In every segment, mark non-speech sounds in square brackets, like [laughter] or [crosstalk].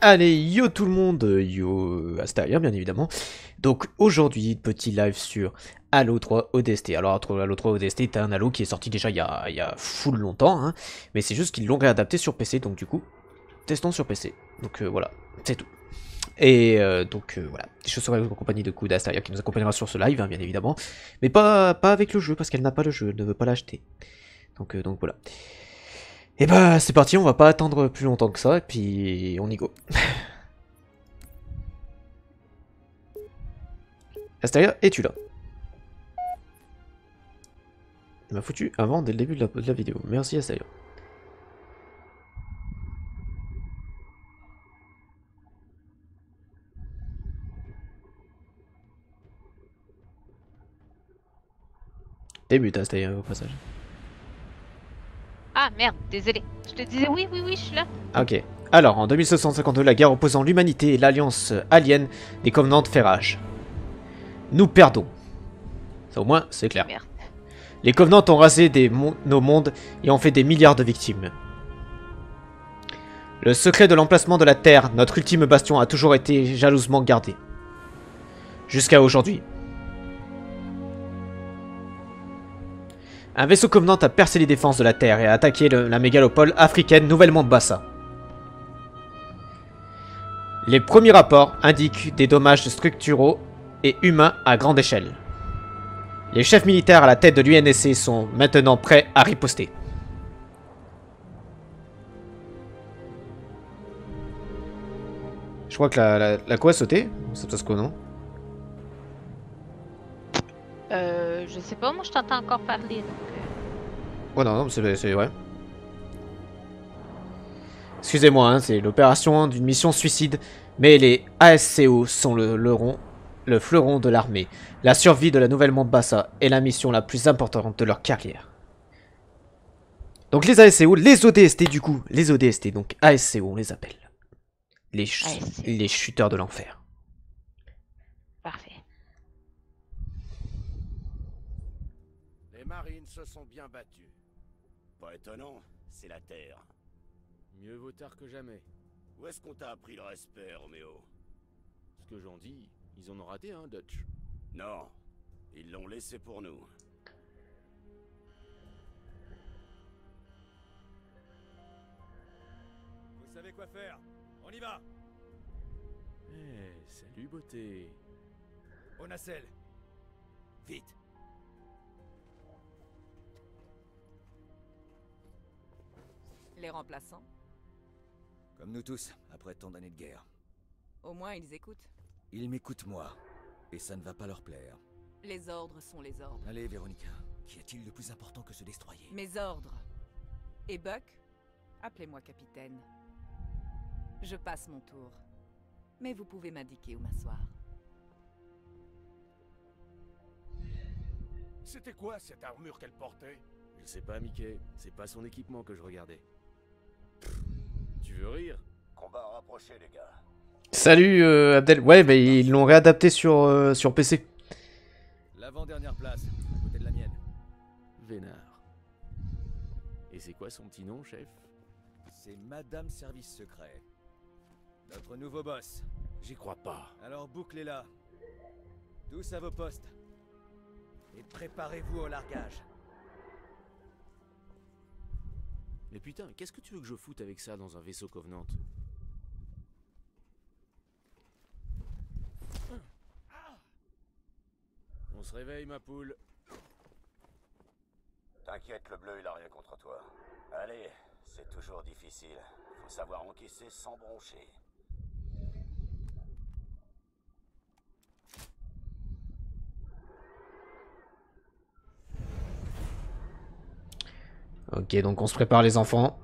Allez, yo tout le monde, yo Astaria bien évidemment. Donc aujourd'hui, petit live sur Halo 3 ODST. Alors Halo 3 ODST est un Halo qui est sorti déjà il y a, il y a full longtemps, hein, mais c'est juste qu'ils l'ont réadapté sur PC, donc du coup, testons sur PC. Donc euh, voilà, c'est tout. Et euh, donc euh, voilà, je serai en compagnie de Kud Astaria qui nous accompagnera sur ce live, hein, bien évidemment, mais pas, pas avec le jeu, parce qu'elle n'a pas le jeu, elle ne veut pas l'acheter. Donc, euh, donc voilà. Et bah c'est parti, on va pas attendre plus longtemps que ça, et puis on y go. [laughs] Astaria, es-tu là? Il m'a foutu avant dès le début de la, de la vidéo. Merci Astaria. Débute Astaria au passage. Ah merde, désolé. Je te disais oui, oui, oui, je suis là. Ok. Alors, en 2752, la guerre opposant l'humanité et l'alliance alien des Covenants fait rage. Nous perdons. Ça au moins, c'est clair. Merde. Les Covenants ont rasé des mon- nos mondes et ont fait des milliards de victimes. Le secret de l'emplacement de la Terre, notre ultime bastion, a toujours été jalousement gardé. Jusqu'à aujourd'hui. Un vaisseau Covenant a percé les défenses de la Terre et a attaqué la mégalopole africaine Nouvelle Mombasa. Les premiers rapports indiquent des dommages structuraux et humains à grande échelle. Les chefs militaires à la tête de l'UNSC sont maintenant prêts à riposter. Je crois que la, quoi a sauté Ça passe quoi, non Euh, je sais pas, moi je t'entends encore parler. Donc, euh, Oh non, non, c'est vrai. Excusez-moi, hein, c'est l'opération d'une mission suicide, mais les ASCO sont le, leurron- le fleuron de l'armée. La survie de la nouvelle Mombasa est la mission la plus importante de leur carrière. Donc les ASCO, les ODST du coup, les ODST, donc ASCO on les appelle. Les, ch- ASCO. les chuteurs de l'enfer. parfait. Les marines se sont bien battus. Pas étonnant, c'est la Terre. Mieux vaut tard que jamais. Où est-ce qu'on t'a appris le respect, Roméo? Ce que j'en dis, ils en ont raté un, Dutch. Non, ils l'ont laissé pour nous. Vous savez quoi faire On y va Eh, salut beauté. Au nacelle Vite Les remplaçants Comme nous tous, après tant d'années de guerre. Au moins, ils écoutent. Ils m'écoutent moi. Et ça ne va pas leur plaire. Les ordres sont les ordres. Allez, Véronica. Qu'y a-t-il de plus important que ce destroyer? Mes ordres. Et Buck? Appelez-moi capitaine. Je passe mon tour. Mais vous pouvez m'indiquer où m'asseoir. C'était quoi cette armure qu'elle portait? Je sais pas, Mickey. C'est pas son équipement que je regardais. Tu veux rire Combat rapproché, les gars. Salut euh, Abdel. Ouais, mais ils l'ont réadapté sur, euh, sur PC. L'avant-dernière place, à côté de la mienne. Vénard. Et c'est quoi son petit nom, chef? C'est Madame Service Secret. Notre nouveau boss. J'y crois pas. Alors bouclez-la. Tous à vos postes. Et préparez-vous au largage. Mais putain, qu'est-ce que tu veux que je foute avec ça dans un vaisseau Covenant On se réveille, ma poule. T'inquiète, le bleu, il a rien contre toi. Allez, c'est toujours difficile. Faut savoir encaisser sans broncher. Ok, donc on se prépare les enfants.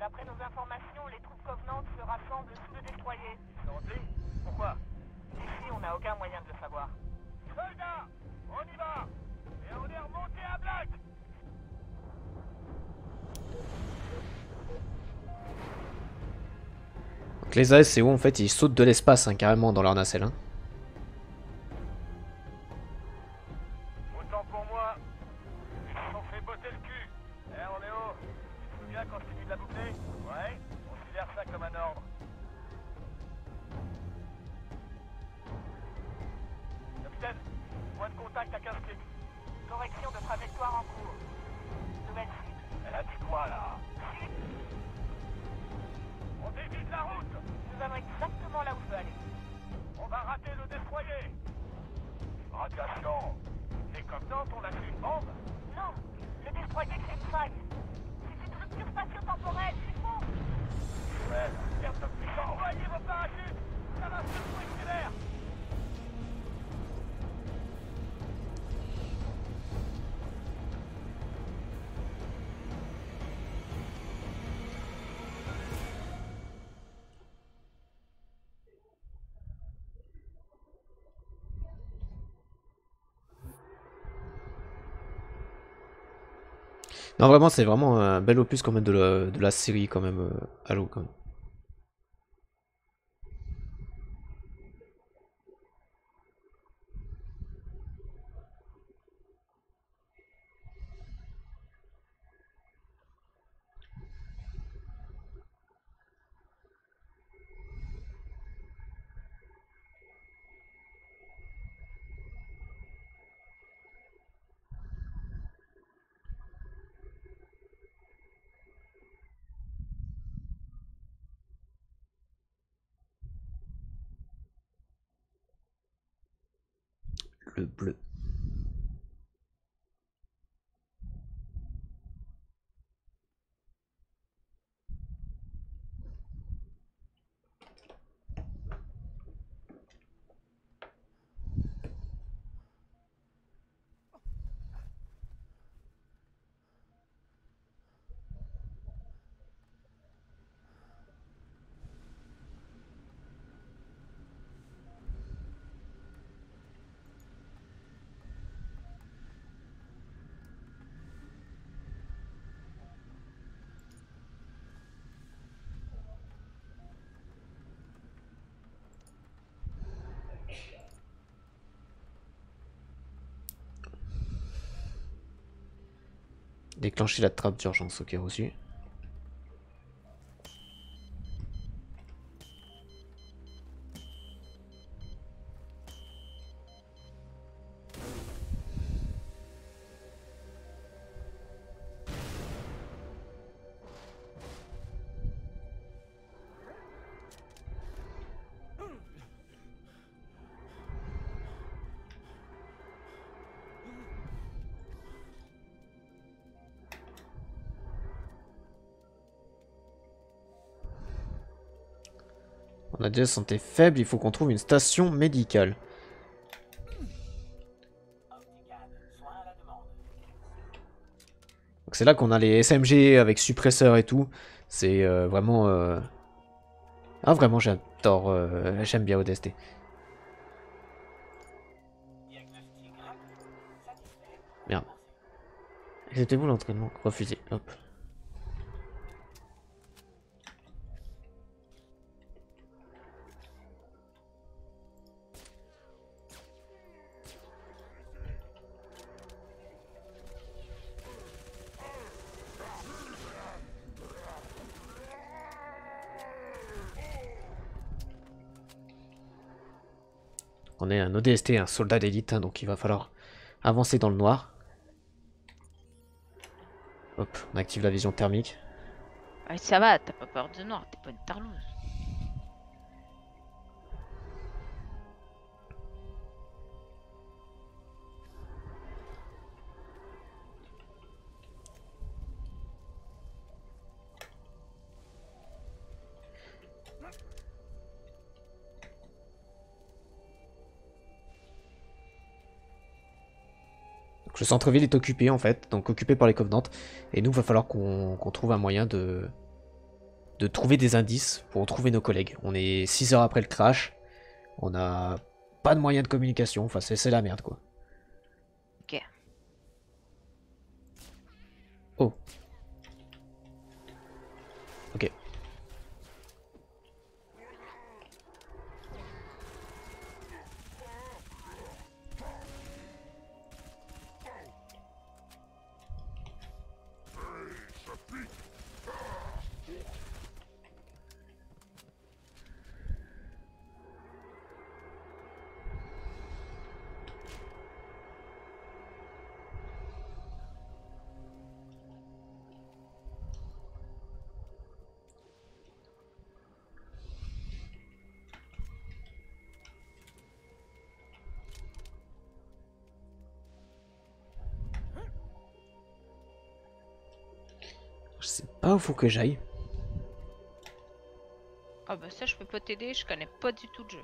D'après nos informations, les troupes Covenant se rassemblent sous le destroyer. Pourquoi? Ici, on n'a aucun moyen de le savoir. Soldats On y va Et on est remonté à Black Donc les ASCO en fait ils sautent de l'espace hein, carrément dans leur nacelle. Hein. Non, vraiment, c'est vraiment un bel opus quand même de la, de la série, quand même, euh, Halo, quand même. Le bleu. Déclencher la trappe d'urgence, ok, reçu. Déjà santé faible, il faut qu'on trouve une station médicale. C'est là qu'on a les SMG avec suppresseur et tout. C'est euh, vraiment... euh, Ah vraiment j'adore, euh, j'aime bien ODST. Merde. Acceptez-vous l'entraînement Refusé, hop. Un ODST, un soldat d'élite, hein, donc il va falloir avancer dans le noir. Hop, on active la vision thermique. Ouais, ça va, t'as pas peur de noir, t'es pas une tarlouse. Centre-ville est occupé en fait, donc occupé par les Covenants. Et nous, il va falloir qu'on trouve un moyen de, de trouver des indices pour retrouver nos collègues. On est 6 heures après le crash, on n'a pas de moyen de communication, enfin c'est la merde quoi. Ok. Oh. Ok. Je sais pas où faut que j'aille. Ah bah ça, je peux pas t'aider, je connais pas du tout le jeu.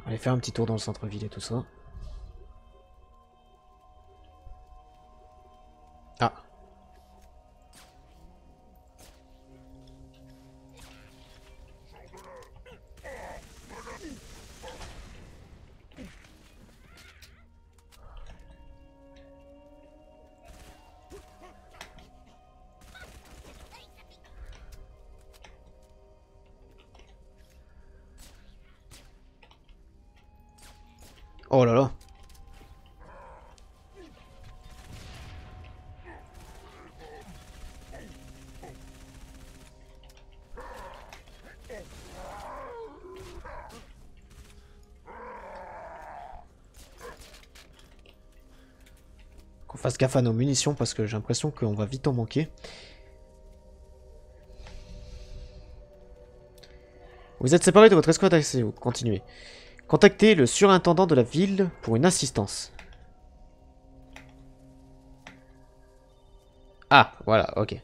On va aller faire un petit tour dans le centre-ville et tout ça. Fasse gaffe à nos munitions parce que j'ai l'impression qu'on va vite en manquer. Vous êtes séparés de votre escouade. Continuez. Contactez le surintendant de la ville pour une assistance. Ah, voilà, ok.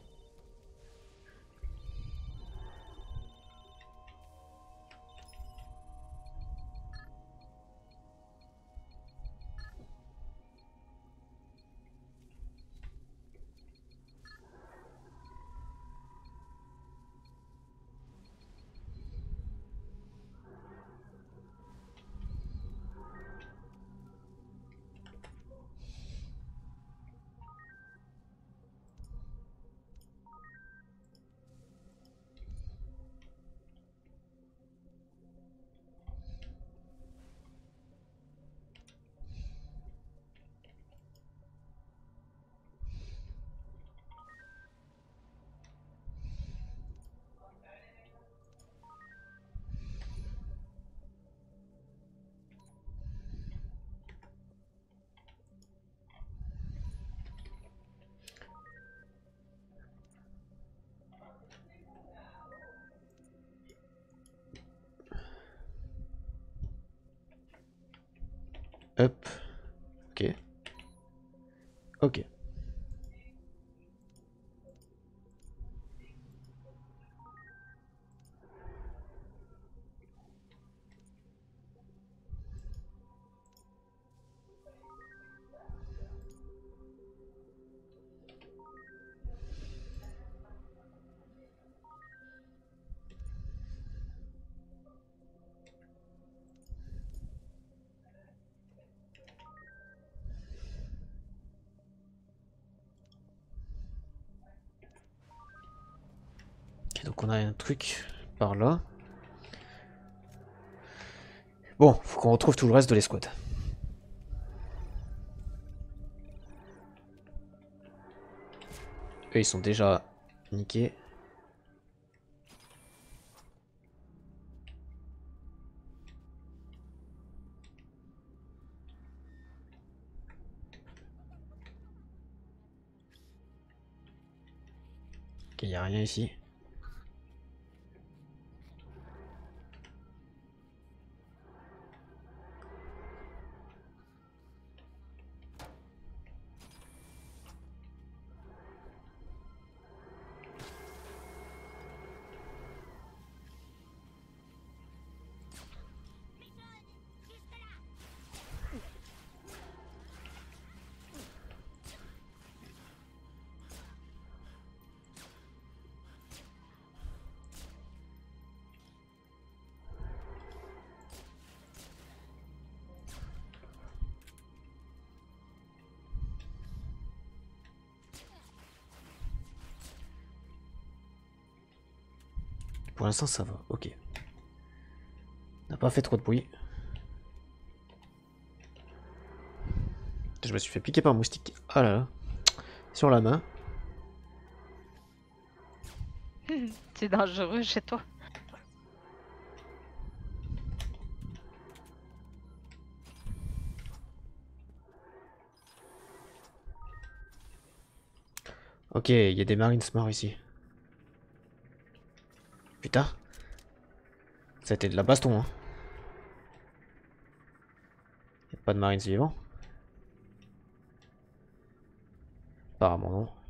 Donc on a un truc par là. Bon, faut qu'on retrouve tout le reste de l'escouade. Eux, ils sont déjà niqués. Ok, y a rien ici. L'instant, ça va. Ok. On n'a pas fait trop de bruit. Je me suis fait piquer par un moustique. Ah là là. Sur la main. [laughs] C'est dangereux chez toi. Ok, il y a des marines morts ici. Putain. Ça a été de la baston, hein. Pas de marines vivants. Apparemment non.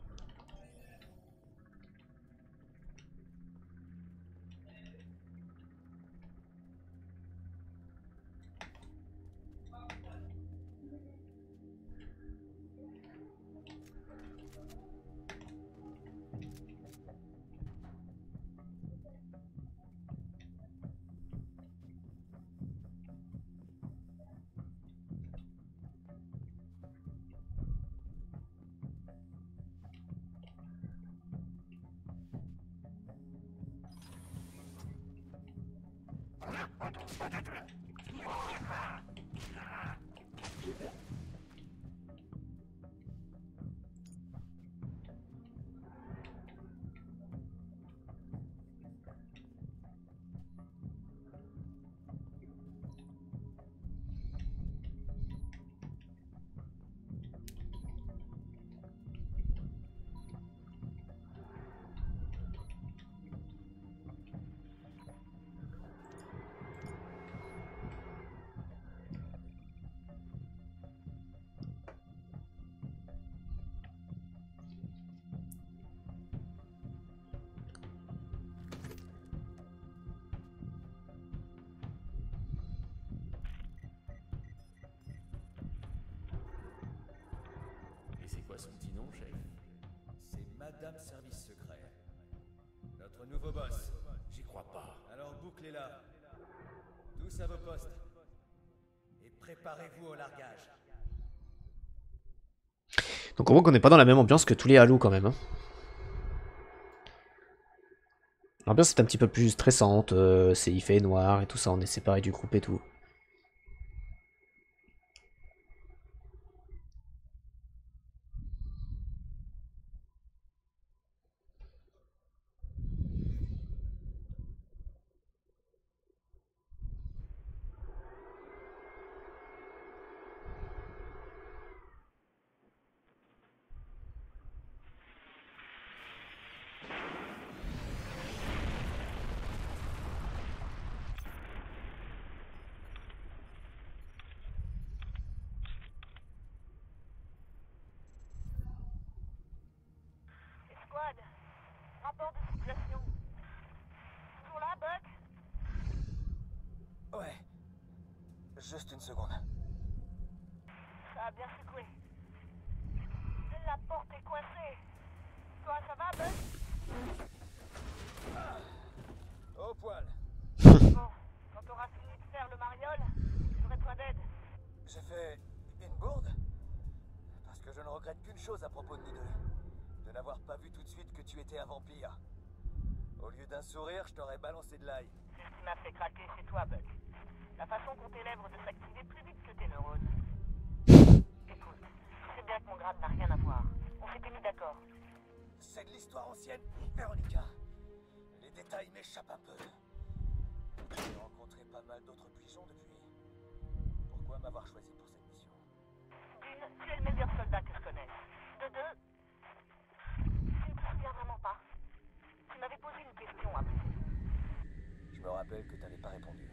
Son petit nom, chef C'est Madame Service Secret. Notre nouveau boss. J'y crois pas. Alors bouclez-la. Tous à vos postes. Et préparez-vous au largage. Donc on voit qu'on n'est pas dans la même ambiance que tous les Halo quand même. hein. L'ambiance est un petit peu plus stressante, euh, c'est il fait noir et tout ça, on est séparés du groupe et tout. Escouade, rapport de situation. Toujours là, Buck Ouais. Juste une seconde. Ça a bien secoué. La porte est coincée. Toi, ça va, Buck Au poil. Bon, quand t'auras faire le mariole, j'aurai besoin d'aide. J'ai fait une bourde Parce que je ne regrette qu'une chose à propos de nous deux. De n'avoir pas vu tout de suite que tu étais un vampire. Au lieu d'un sourire, je t'aurais balancé de l'ail. C'est ce qui m'a fait craquer, c'est toi, Buck. La façon qu'ont tes lèvres de s'activer plus vite que tes neurones. Écoute, tu sais bien que mon grade n'a rien à voir. On s'était mis d'accord. C'est de l'histoire ancienne, Véronica. Les détails m'échappent un peu. J'ai rencontré pas mal d'autres pigeons depuis. Pourquoi m'avoir choisi pour cette mission D'une, tu es le meilleur soldat que je connaisse. De deux, tu ne te souviens vraiment pas. Tu m'avais posé une question à propos. Je me rappelle que t'avais pas répondu.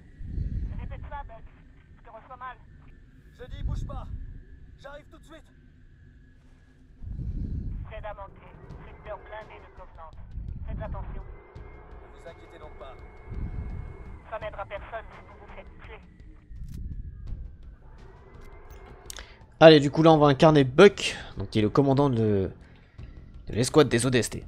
Répète ça, Buck. Je te reçois mal. Je dis, bouge pas J'arrive tout de suite Fred a manqué. Secteur blindé de Covenant. Faites attention. Ne vous inquiétez donc pas. Personne si vous vous faites tuer. Allez, du coup là on va incarner Buck, donc qui est le commandant de, de l'escouade des ODST.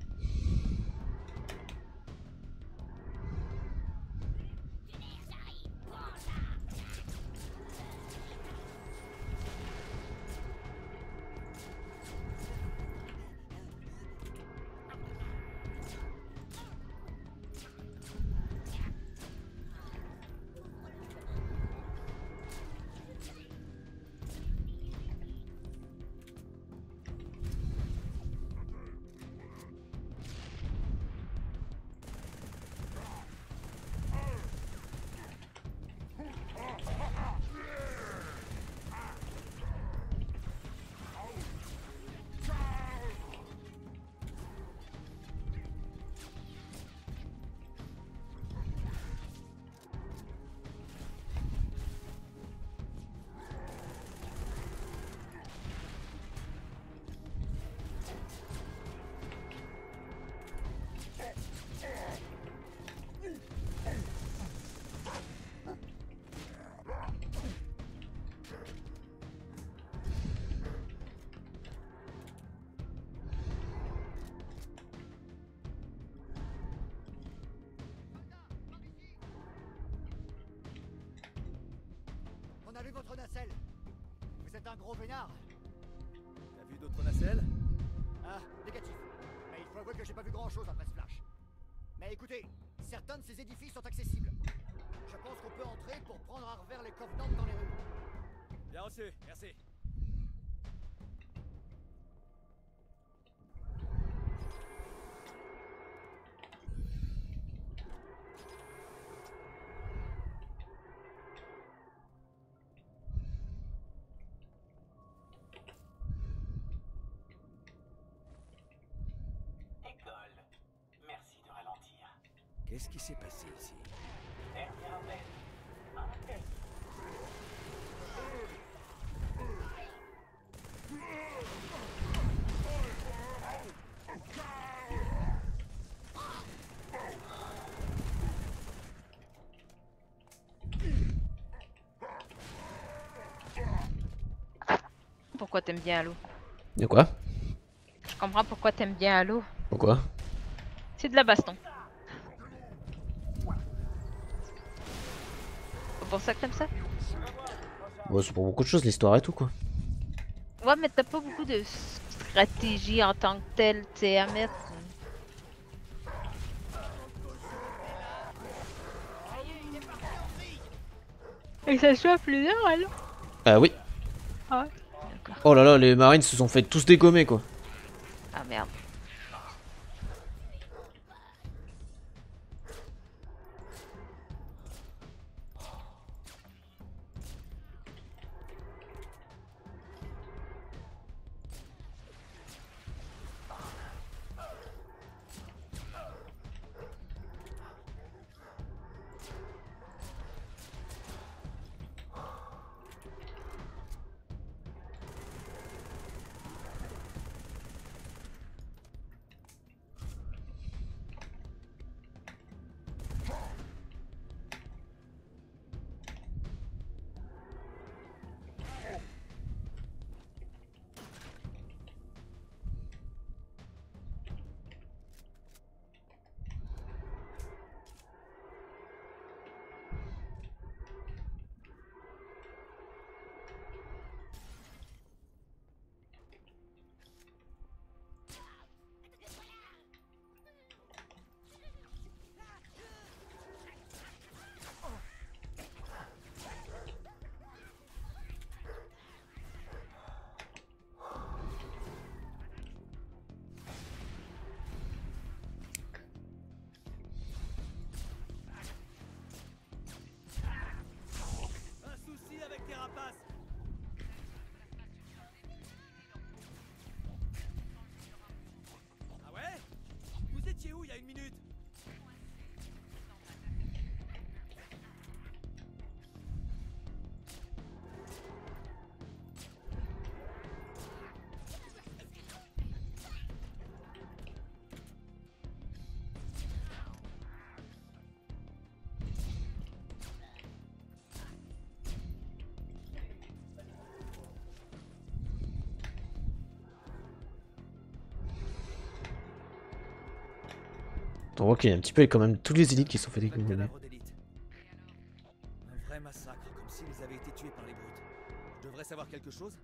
A vu votre nacelle? Vous êtes un gros vénard. T'as vu d'autres nacelles? Ah, négatif. Mais il faut avouer que j'ai pas vu grand chose après ce flash. Mais écoutez, certains de ces édifices sont accessibles. Je pense qu'on peut entrer pour prendre à revers les Covenants dans les rues. Bien reçu, merci. École. Merci de ralentir. Qu'est-ce qui s'est passé ici. Pourquoi t'aimes bien Halo De quoi? Je comprends pourquoi t'aimes bien Halo. Pourquoi? C'est de la baston. Pour ça que t'aimes ça Bon, c'est pour beaucoup de choses, l'histoire et tout, quoi. Ouais, mais t'as pas beaucoup de stratégie en tant que telle, tu sais, à mettre. Et ça se joue à plusieurs, alors? Ah oui. Ah ouais. Oh là là, les marines se sont fait tous dégommer, quoi. Ah merde. Y a un petit peu quand même tous les élites qui sont fait Un dégommer. cadavre d'élite. Un vrai massacre, comme s'ils avaient été tués par les brutes. Je devrais savoir quelque chose?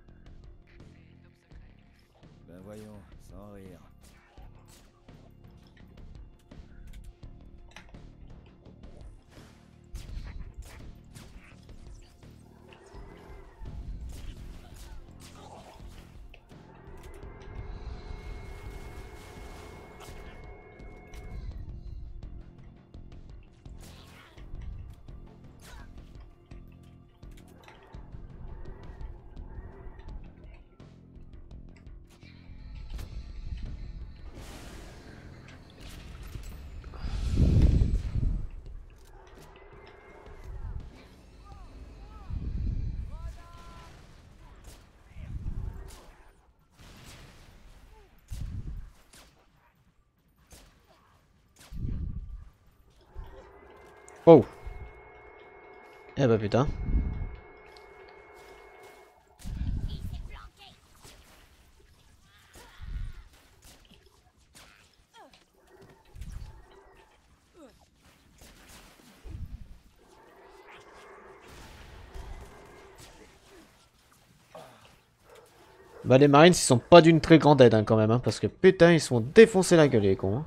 Oh Eh bah putain. Bah les marines ils sont pas d'une très grande aide hein, quand même hein, parce que putain ils sont défoncés la gueule les cons. Hein.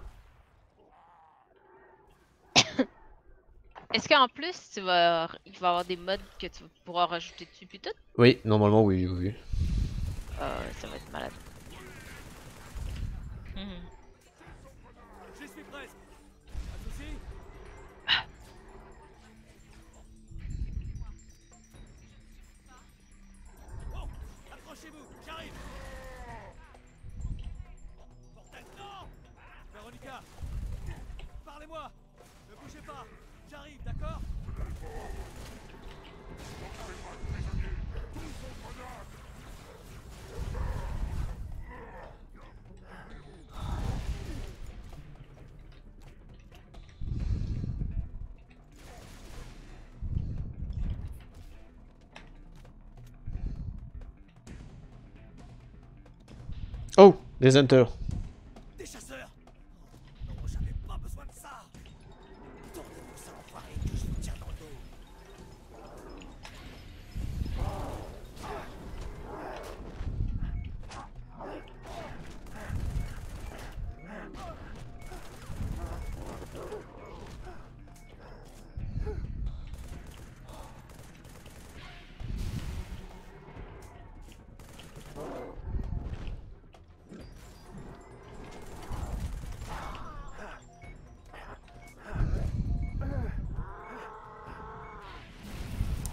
Est-ce qu'en plus, tu vas... il va y avoir des modes que tu pourras rajouter dessus plus tout? Oui, normalement oui, oui, oui. Ah, ça va être malade. Mhm. Oh, des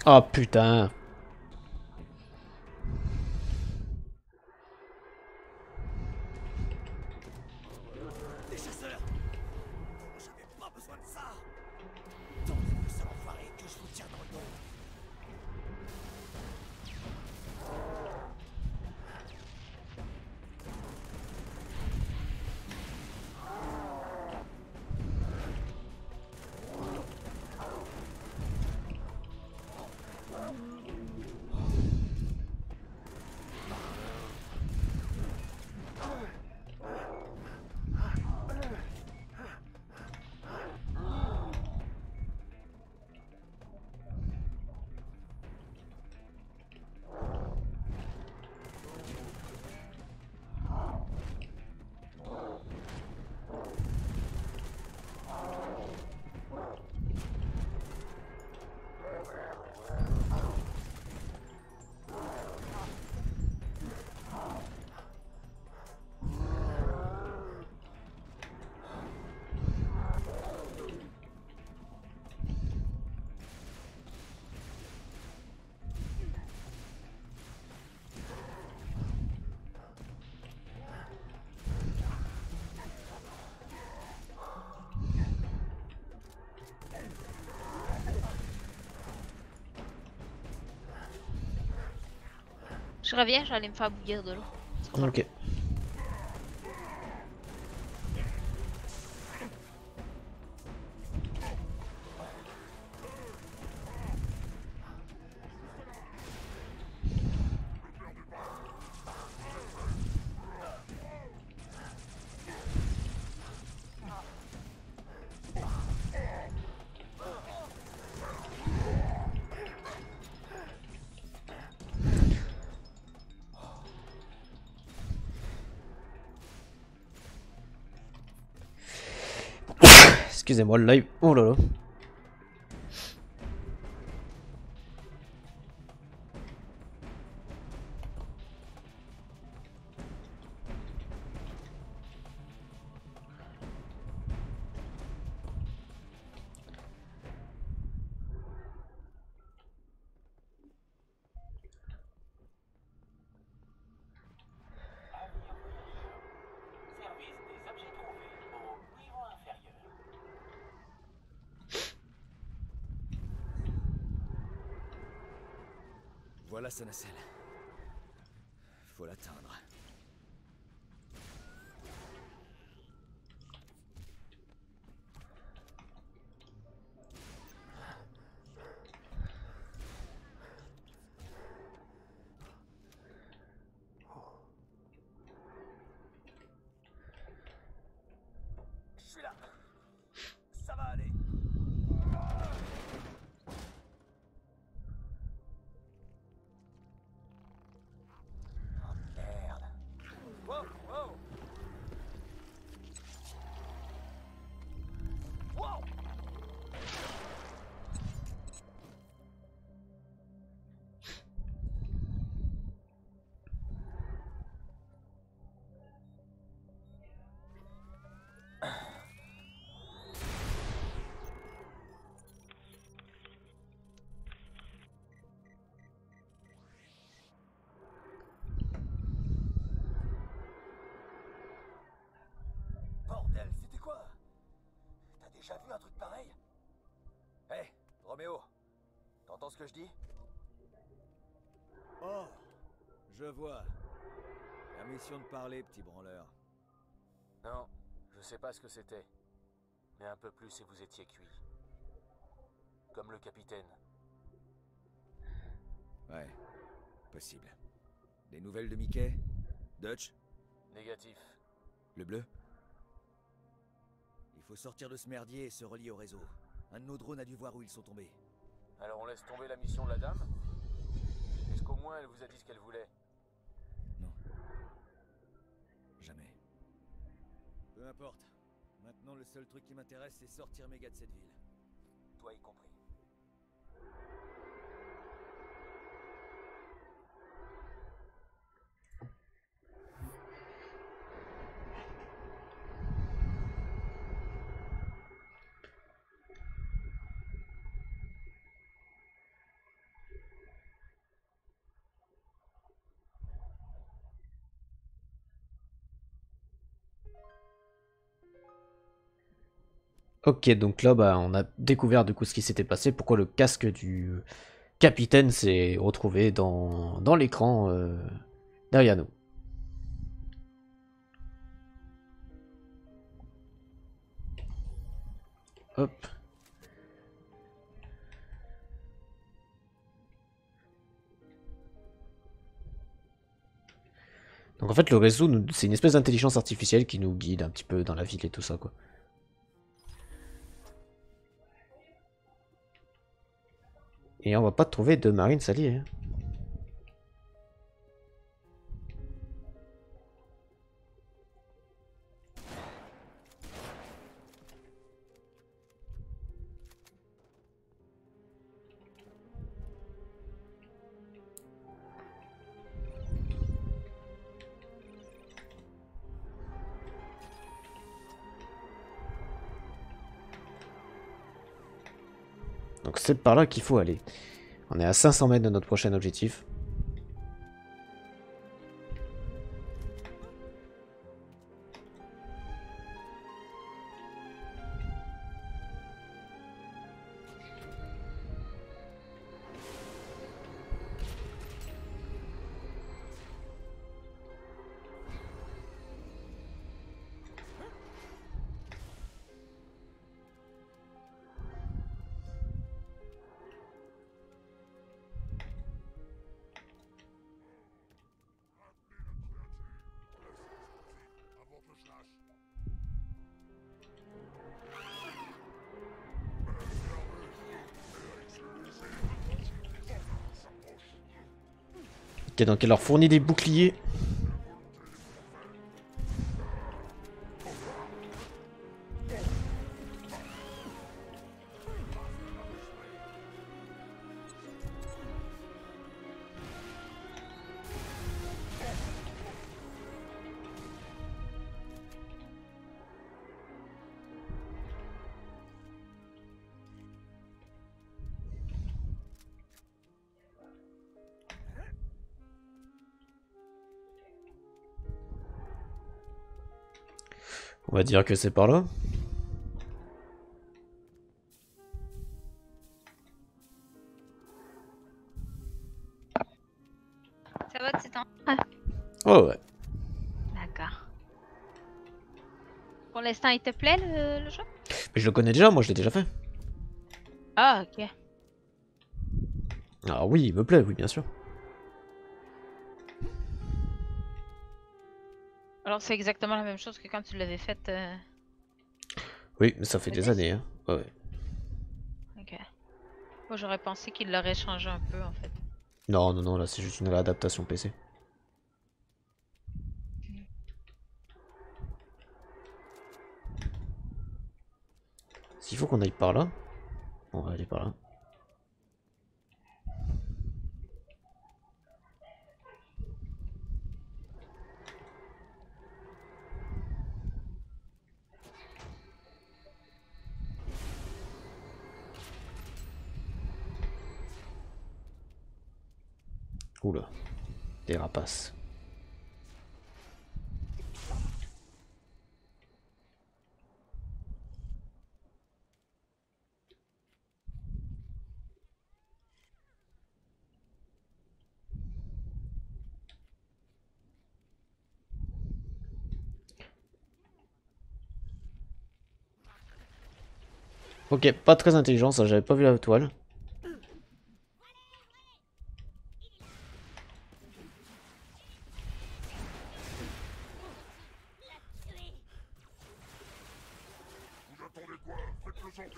Oh putain. Je reviens, aller me faire bouillir de l'eau. Ok. Excusez-moi, le live. Oh là là. Voilà sa nacelle. Faut l'atteindre. Quoi? T'as déjà vu un truc pareil? Hé, Roméo, t'entends ce que je dis? Oh, je vois. Permission de parler, petit branleur. Non, je sais pas ce que c'était. Mais un peu plus et vous étiez cuit. Comme le capitaine. Ouais, possible. Des nouvelles de Mickey? Dutch? Négatif. Le bleu? Faut sortir de ce merdier et se relier au réseau. Un de nos drones a dû voir où ils sont tombés. Alors on laisse tomber la mission de la dame Est-ce qu'au moins elle vous a dit ce qu'elle voulait Non. Jamais. Peu importe. Maintenant, le seul truc qui m'intéresse, c'est sortir mes gars de cette ville. Toi y compris. Ok, donc là, bah, on a découvert du coup ce qui s'était passé, pourquoi le casque du capitaine s'est retrouvé dans, l'écran euh, derrière nous. Hop. Donc en fait, le réseau, c'est une espèce d'intelligence artificielle qui nous guide un petit peu dans la ville et tout ça, quoi. Et on va pas trouver de marine salier. Donc c'est par là qu'il faut aller. On est à 500 mètres de notre prochain objectif. Donc elle leur fournit des boucliers. Dire que c'est par là. Ça va, Titan Oh ouais. D'accord. Pour l'instant, il te plaît le, le jeu? Mais je le connais déjà, moi je l'ai déjà fait. Ah, ok. Ah oui, il me plaît, oui, bien sûr. Alors, c'est exactement la même chose que quand tu l'avais faite. euh, Oui, mais ça fait des années, hein. Ouais, ouais. Ok. Moi, j'aurais pensé qu'il l'aurait changé un peu en fait. Non, non, non, là c'est juste une réadaptation PC. S'il faut qu'on aille par là, on va aller par là. Des rapaces. Ok, pas très intelligent ça, j'avais pas vu la toile. Tac,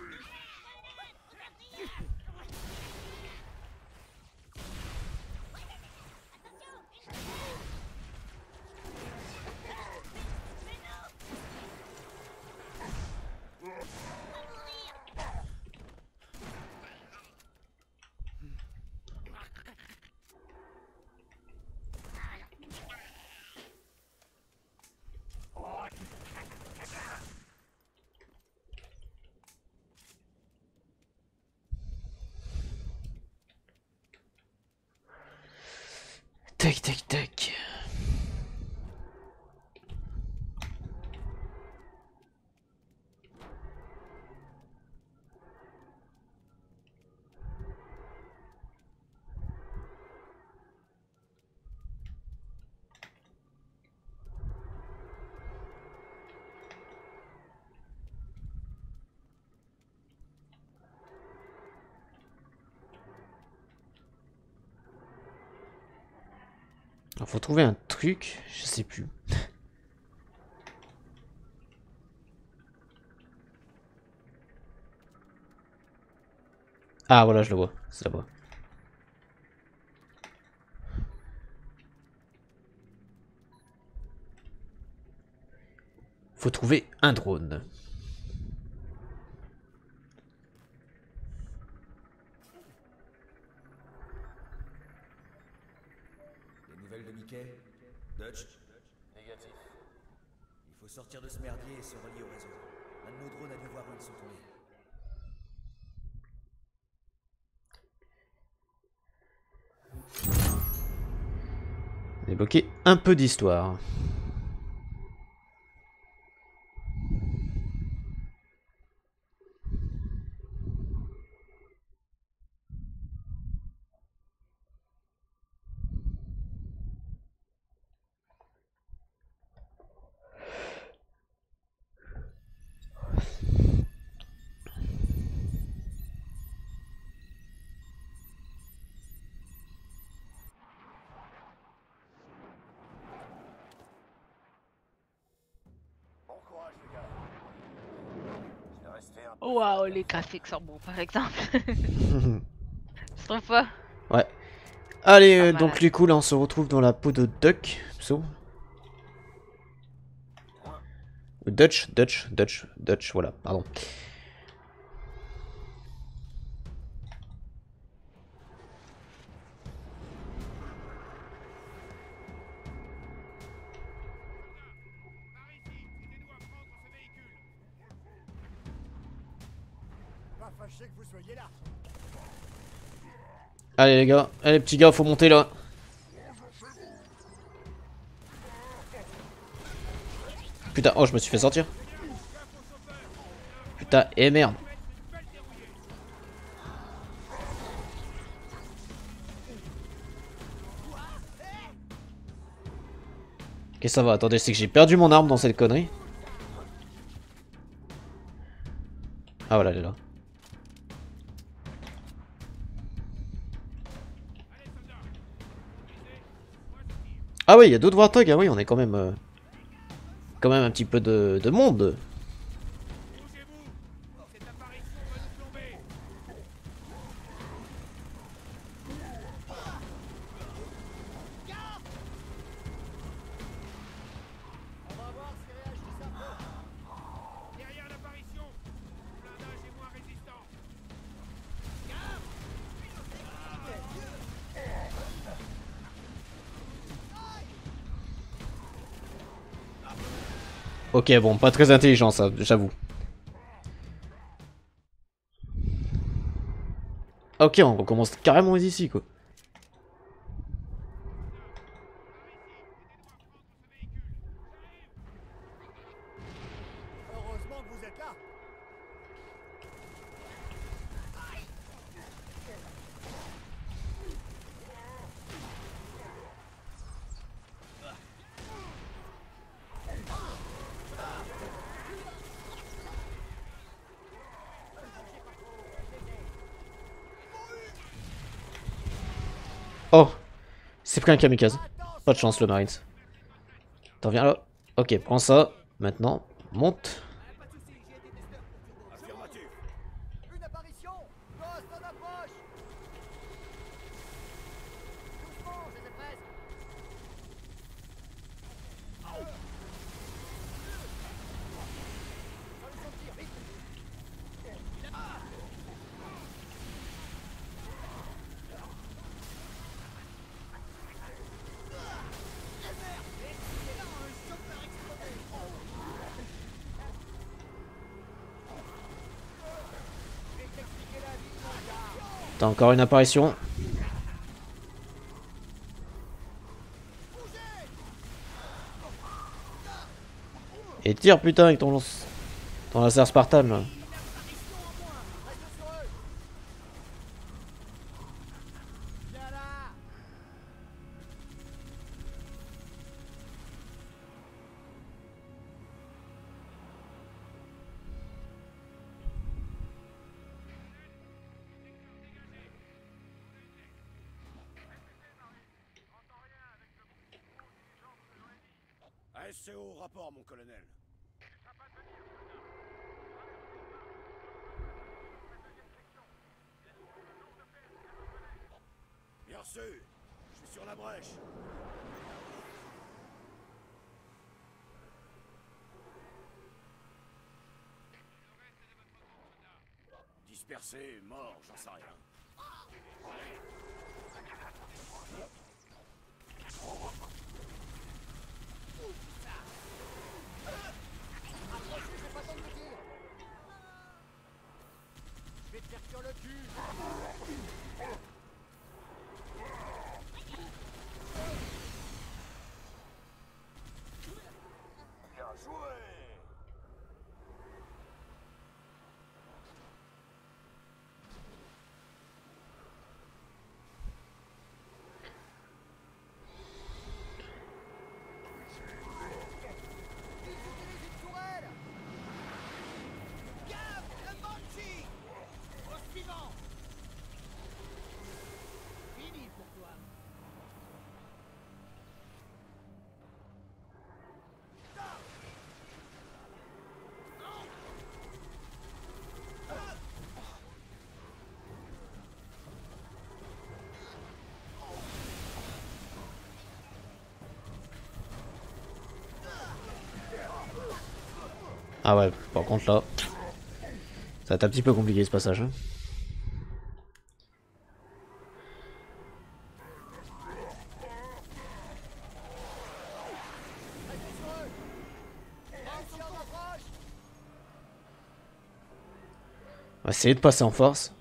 tek tek tek. Faut trouver un truc, je sais plus. Ah voilà, je le vois, c'est là-bas. Faut trouver un drone. Les nouvelles de Mickey Dutch Négatif. Il sortir de ce merdier et se relier au réseau. Un de nos drones a dû voir où ils sont tournés. Débloquer un peu d'histoire. Bon courage, les gars. Je vais rester un peu. Les bons par exemple. [laughs] Tu trouves pas? Ouais. Allez, euh, Pas donc mal. du coup là on se retrouve dans la peau de Duck. Dutch, Dutch, Dutch, Dutch, voilà, pardon. Allez les gars, allez petits gars, faut monter là. Putain, oh je me suis fait sortir. Putain, et merde. Ok, ça va, attendez, c'est que j'ai perdu mon arme dans cette connerie. Ah voilà, elle est là. Ah oui, il y a d'autres Warthog, ah oui, on est quand même... euh, quand même un petit peu de, de monde. Ok, bon, pas très intelligent ça, j'avoue. Ok, on recommence carrément ici, quoi. Heureusement que vous êtes là. Oh C'est pris un kamikaze. Pas de chance, le Marines. T'en viens là Ok, prends ça. Maintenant, monte. Affirmatif. Une apparition Ghost en approche Doucement, je les ai presque Solution de tir, vite T'as encore une apparition. Et tire putain avec ton lance. Ton laser Spartan là. Dispersé, mort, j'en sais rien. Faire cuire le cul Bien joué Utilisez une tourelle Gab, le Banshee Au suivant Fini pour toi Ah ouais, par contre là. Ça va être un petit peu compliqué ce passage. Hein. On va essayer de passer en force.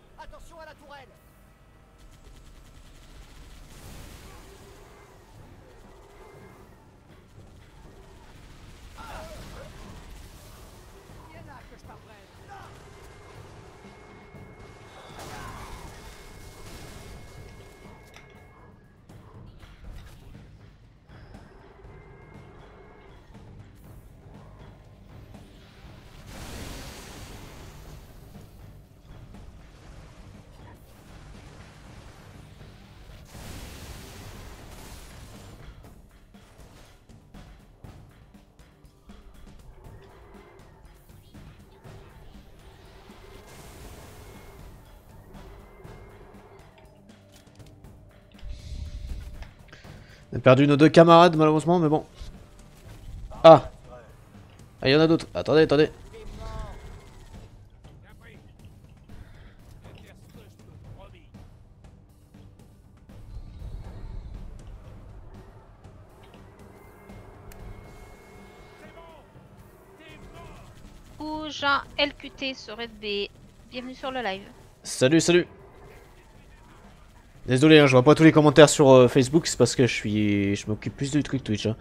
On a perdu nos deux camarades malheureusement, mais bon. Ah Ah, il y en a d'autres. Attendez, attendez. Ou Jean LQT sur FB. Bienvenue sur le live. Salut, salut. Désolé, hein, je vois pas tous les commentaires sur euh, Facebook, c'est parce que je suis, je m'occupe plus du truc Twitch. hein.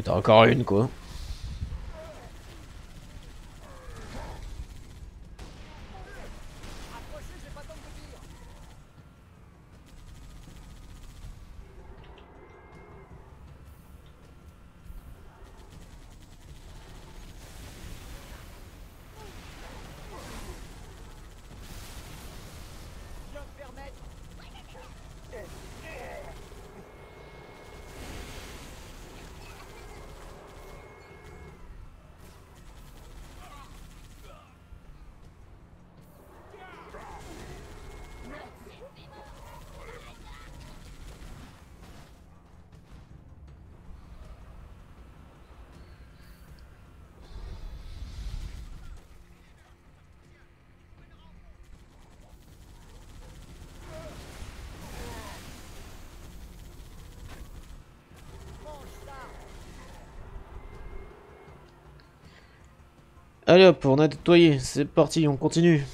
Putain, encore une quoi. Allez hop, on a nettoyé, c'est parti, on continue.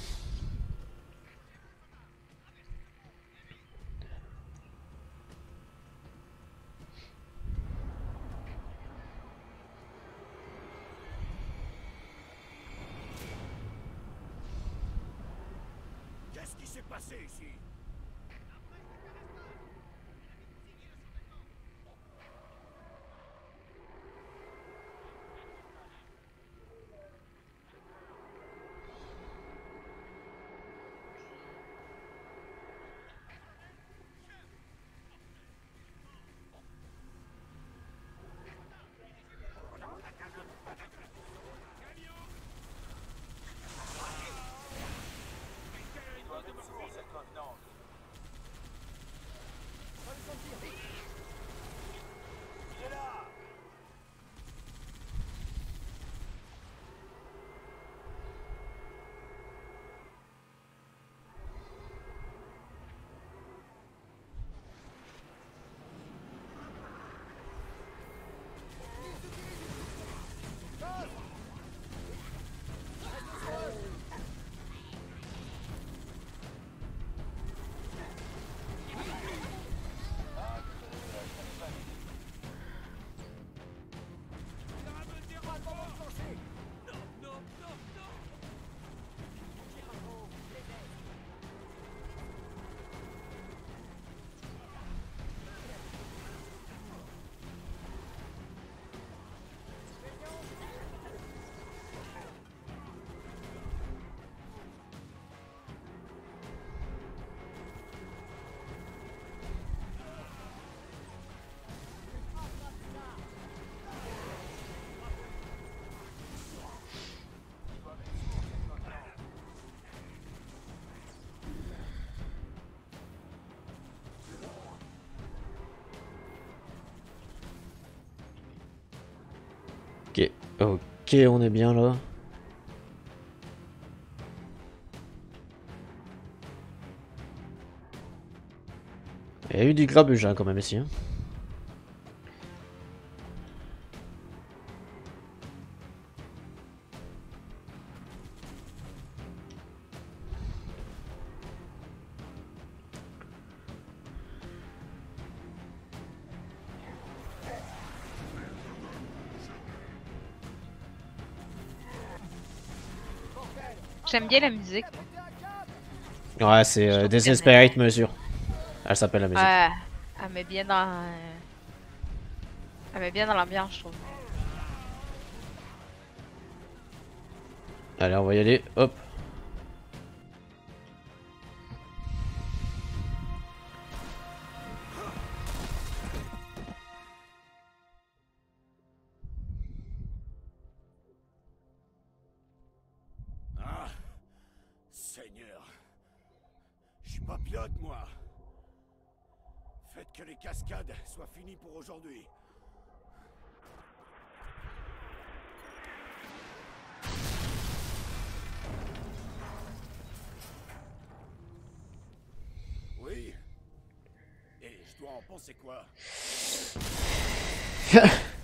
Ok, on est bien là. Il y a eu du grabuge hein, quand même ici. hein. J'aime bien la musique. Ouais, c'est euh, qu'elle Mesure. Elle s'appelle la musique. Ouais, elle met bien dans. euh, Elle met bien dans l'ambiance, je trouve. Allez, on va y aller. Hop. Suis pas pilote, moi. Faites que les cascades soient finies pour aujourd'hui. Oui. Et je dois en penser quoi? [laughs]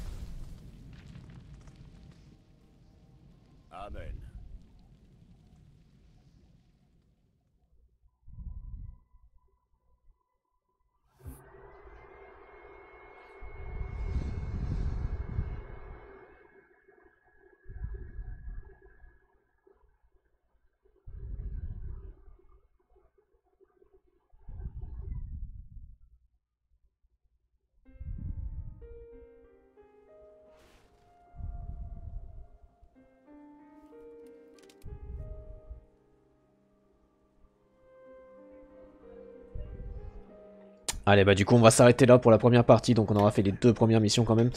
Allez, bah du coup, on va s'arrêter là pour la première partie. Donc, on aura fait les deux premières missions quand même.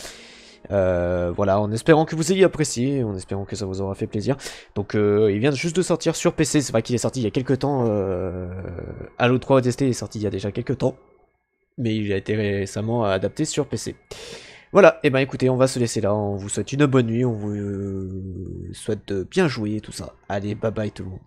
Euh, voilà, en espérant que vous ayez apprécié, en espérant que ça vous aura fait plaisir. Donc, euh, il vient juste de sortir sur PC. C'est vrai qu'il est sorti il y a quelques temps. Euh, Halo 3 ODST est sorti il y a déjà quelques temps. Mais il a été récemment adapté sur PC. Voilà, et ben écoutez, on va se laisser là. On vous souhaite une bonne nuit. On vous souhaite de bien jouer et tout ça. Allez, bye bye tout le monde.